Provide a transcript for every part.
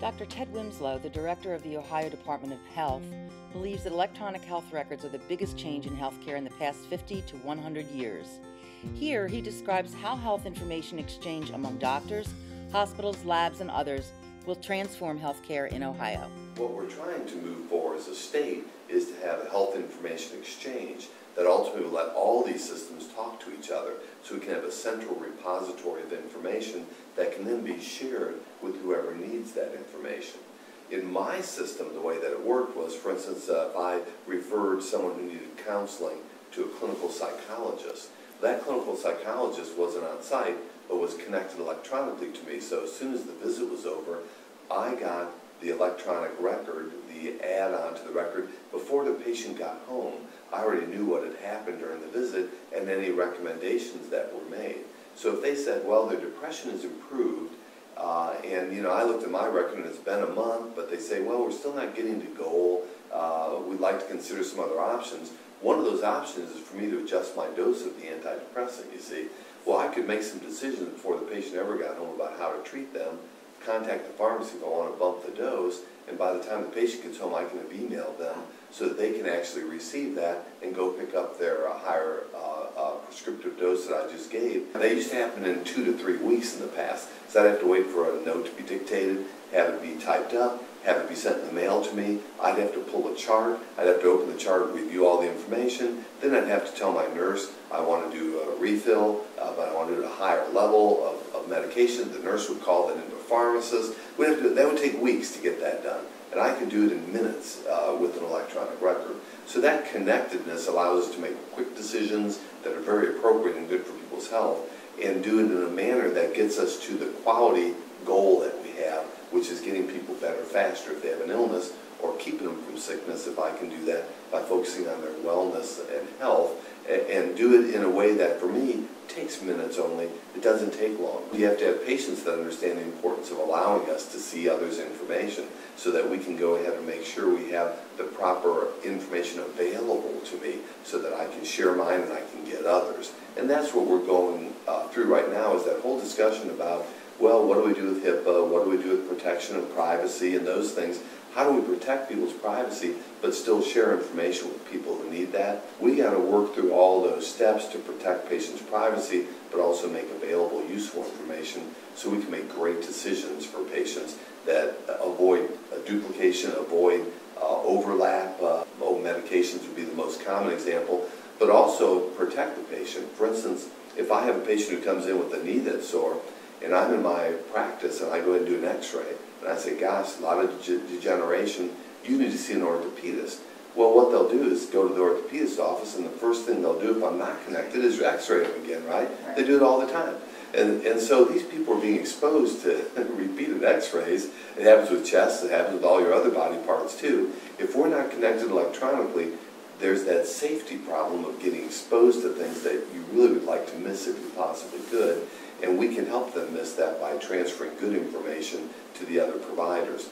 Dr. Ted Wymyslo, the director of the Ohio Department of Health, believes that electronic health records are the biggest change in healthcare in the past 50 to 100 years. Here, he describes how health information exchange among doctors, hospitals, labs, and others will transform healthcare in Ohio. What we're trying to move for as a state is to have a health information exchange that ultimately will let all these systems talk to each other so we can have a central repository of information that can then be shared with whoever needs that information. In my system, the way that it worked was, for instance, uh, if I referred someone who needed counseling to a clinical psychologist, that clinical psychologist wasn't on site, but was connected electronically to me. So as soon as the visit was over, I got the electronic record, the add-on to the record, before the patient got home. I already knew what had happened during the visit and any recommendations that were made. So if they said, well, their depression has improved, uh, and you know, I looked at my record and it's been a month, but they say, well, we're still not getting to goal. Uh, we'd like to consider some other options. One of those options is for me to adjust my dose of the antidepressant, you see. Well, I could make some decisions before the patient ever got home about how to treat them, contact the pharmacy if I want to bump the dose, and by the time the patient gets home, I can have emailed them so that they can actually receive that and go pick up their uh, higher uh, prescriptive dose that I just gave. They used to happen in two to three weeks in the past, so I'd have to wait for a note to be dictated, have it be typed up, have it be sent in the mail to me. I'd have to pull a chart. I'd have to open the chart, review all the information. Then I'd have to tell my nurse I want to do a refill, uh, but I want to do a higher level of, of medication. The nurse would call that into a pharmacist. We'd have to, that would take weeks to get that done. And I could do it in minutes uh, with an electronic record. So that connectedness allows us to make quick decisions that are very appropriate and good for people's health and do it in a manner that gets us to the quality goal that we have, which is getting people better faster if they have an illness or keeping them from sickness if I can do that by focusing on their wellness and health and do it in a way that, for me, takes minutes only. It doesn't take long. You have to have patients that understand the importance of allowing us to see others' information so that we can go ahead and make sure we have the proper information available to me so that I can share mine and I can get others. And that's what we're going uh, through right now is that whole discussion about, well, what do we do with HIPAA? What do we do with protection of privacy and those things? How do we protect people's privacy but still share information with people who need that? We got to work through all those steps to protect patients' privacy but also make available useful information so we can make great decisions for patients that avoid duplication, avoid uh, overlap. Uh, oh, medications would be the most common example, but also protect the patient. For instance, if I have a patient who comes in with a knee that's sore, and I'm in my practice and I go and do an x-ray, and I say, gosh, a lot of degeneration, you need to see an orthopedist. Well, what they'll do is go to the orthopedist office, and the first thing they'll do if I'm not connected is x-ray them again, right? right? They do it all the time. And, and so these people are being exposed to repeated x-rays. It happens with chests, it happens with all your other body parts too. If we're not connected electronically, there's that safety problem of getting exposed to things that you really would like to miss if you possibly could. And we can help them miss that by transferring good information to the other providers.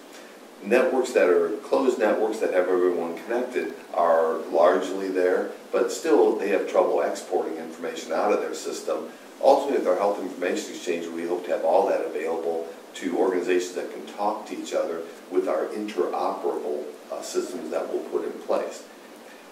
Networks that are closed networks that have everyone connected are largely there, but still they have trouble exporting information out of their system. Ultimately, with our health information exchange, we hope to have all that available to organizations that can talk to each other with our interoperable uh, systems that we'll put in place.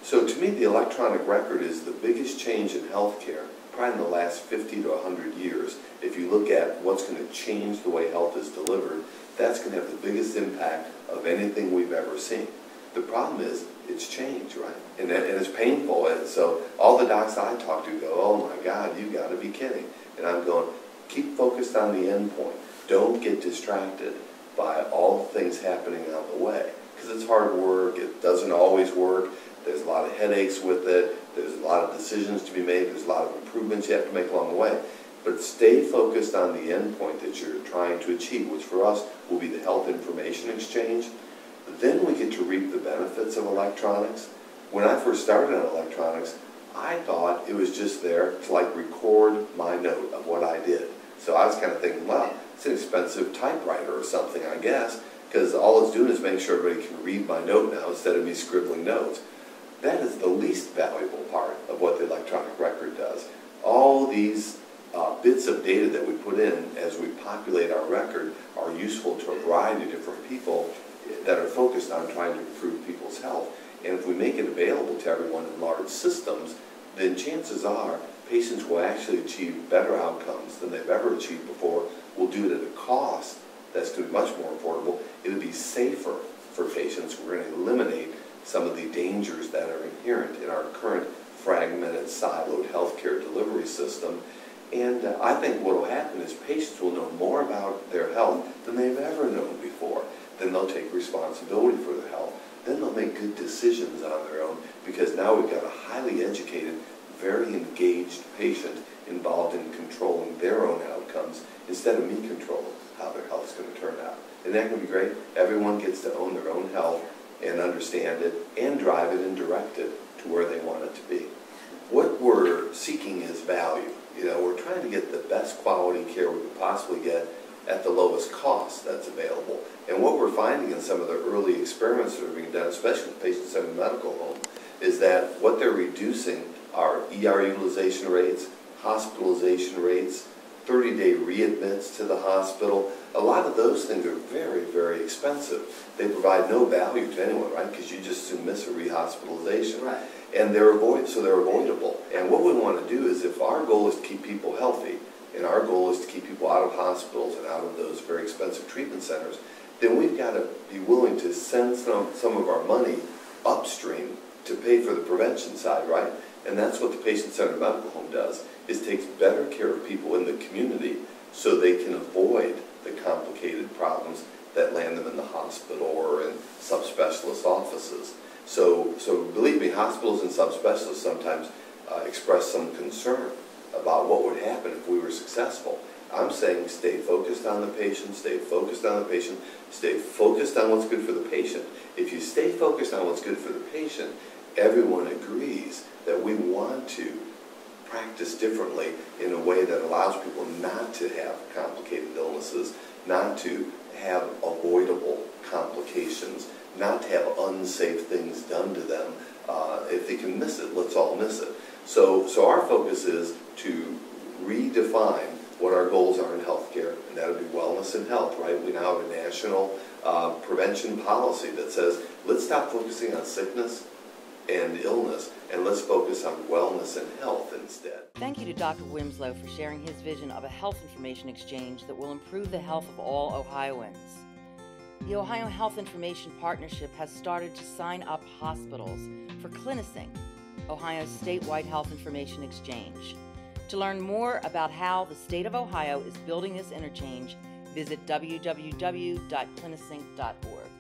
So to me, the electronic record is the biggest change in healthcare probably in the last 50 to 100 years, if you look at what's going to change the way health is delivered, that's going to have the biggest impact of anything we've ever seen. The problem is, it's change, right? And, and it's painful. And so all the docs I talk to go, oh my God, you've got to be kidding. And I'm going, keep focused on the end point. Don't get distracted by all the things happening on the way. Because it's hard work. It doesn't always work. There's a lot of headaches with it. There's a lot of decisions to be made. There's a lot of improvements you have to make along the way. But stay focused on the end point that you're trying to achieve, which for us will be the health information exchange. Then we get to reap the benefits of electronics. When I first started on electronics, I thought it was just there to like record my note of what I did. So I was kind of thinking, well, it's an expensive typewriter or something, I guess, because all it's doing is making sure everybody can read my note now instead of me scribbling notes. That is the least valuable part of what the electronic record does. All these uh, bits of data that we put in as we populate our record are useful to a variety of different people that are focused on trying to improve people's health. And if we make it available to everyone in large systems, then chances are patients will actually achieve better outcomes than they've ever achieved before. We'll do it at a cost that's going to be much more affordable. It'll be safer for patients. We're going to eliminate some of the dangers that are inherent in our current fragmented, siloed healthcare delivery system. And uh, I think what will happen is patients will know more about their health than they've ever known before. Then they'll take responsibility for their health. Then they'll make good decisions on their own because now we've got a highly educated, very engaged patient involved in controlling their own outcomes instead of me controlling how their health is going to turn out. Isn't that to be great? Everyone gets to own their own health and understand it and drive it and direct it to where they want it to be. What we're seeking is value. You know, we're trying to get the best quality care we could possibly get at the lowest cost that's available. And what we're finding in some of the early experiments that are being done, especially with patient-centered medical home, is that what they're reducing are ER utilization rates, hospitalization rates, 30-day readmits to the hospital. A lot of those things are very, very expensive. They provide no value to anyone, right? Because you just miss a rehospitalization. Right. And they're avoid, so they're avoidable. And what we want to do is if our goal is to keep people healthy, and our goal is to keep people out of hospitals and out of those very expensive treatment centers, then we've got to be willing to send some, some of our money upstream to pay for the prevention side, right? And that's what the patient-centered medical home does, is takes better care of people in the community so they can avoid the complicated problems that land them in the hospital or in subspecialist offices. So, so believe me, hospitals and subspecialists sometimes uh, express some concern about what would happen if we were successful. I'm saying stay focused on the patient, stay focused on the patient, stay focused on what's good for the patient. If you stay focused on what's good for the patient, everyone agrees that we want to practice differently in a way that allows people not to have complicated illnesses, not to have avoidable complications, not to have unsafe things done to them. Uh, if they can miss it, let's all miss it. So, so our focus is to redefine what our goals are in healthcare, and that would be wellness and health, right? We now have a national uh, prevention policy that says, let's stop focusing on sickness and illness, and let's focus on wellness and health instead. Thank you to Dr. Wymyslo for sharing his vision of a health information exchange that will improve the health of all Ohioans. The Ohio Health Information Partnership has started to sign up hospitals for CliniSync, Ohio's statewide health information exchange. To learn more about how the state of Ohio is building this interchange, visit www.clinisync.org.